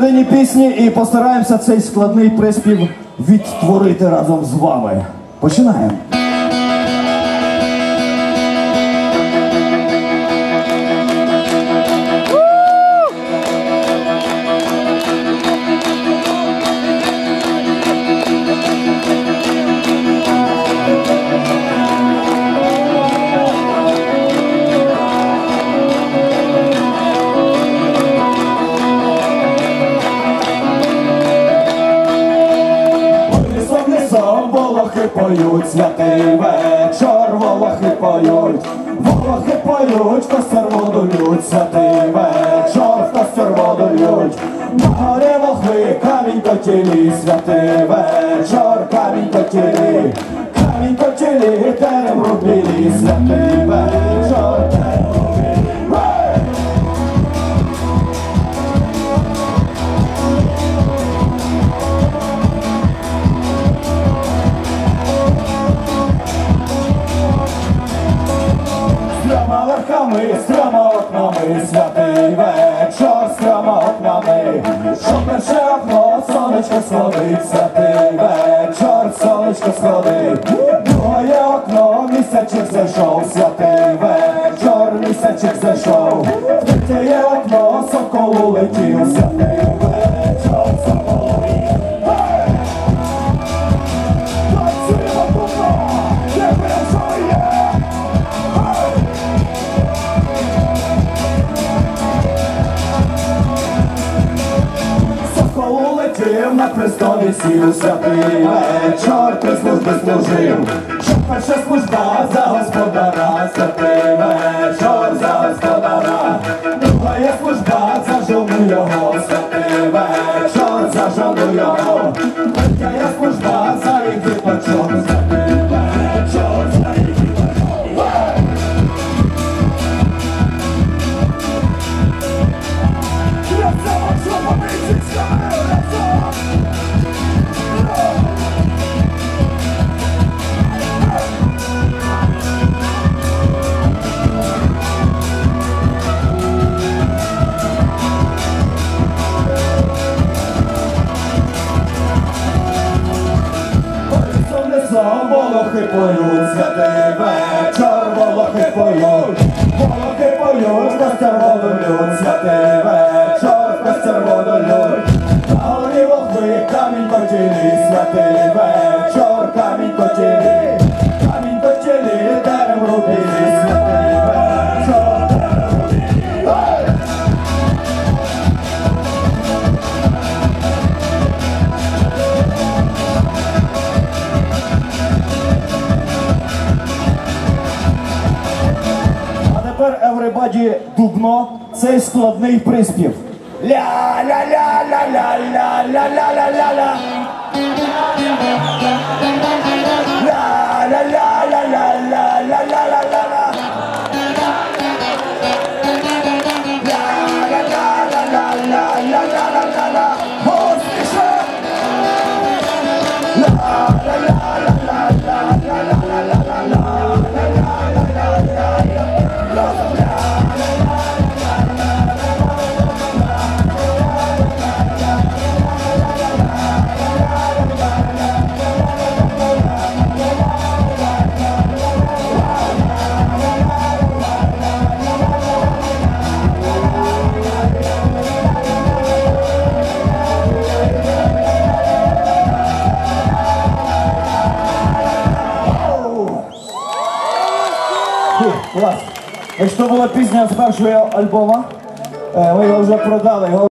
Нині пісні і постараємося цей складний приспів відтворити разом з вами. Починаємо. Поють, святий вечір, волохи поють, волохи поють, костер воду лють, святий вечір, костер воду лють. На горі волхи, камінь котілі, святий вечір, камінь котілі, камінь котілі, терем рубілі, святий вечор, трьома святий вечір трьома окнами, що перше окно, сонечко сходить, святий вечір, сонечко сходить, друге окно, місячик зайшов, святий вечір, місячик зайшов, третє окно, соколу летів, святий Улетів на престолі сіли святий вечор, при служби служив, щоб перша служба за господара, святий вечор за господара, друга є служба за жону його, святий вечор за жону його, третя служба волохи поють, святий вечір, волохи поють, волохи поють, костер воду лють, святий вечор, костер воду лють. На горі волхви, камінь котілі, святий вечор, everybody дубно, цей складний приспів. Ля-ля-ля-ля-ля-ля-ля-ля-ля-ля-ля. Клас. Якщо була пісня з першого альбома, е, ми його вже продали.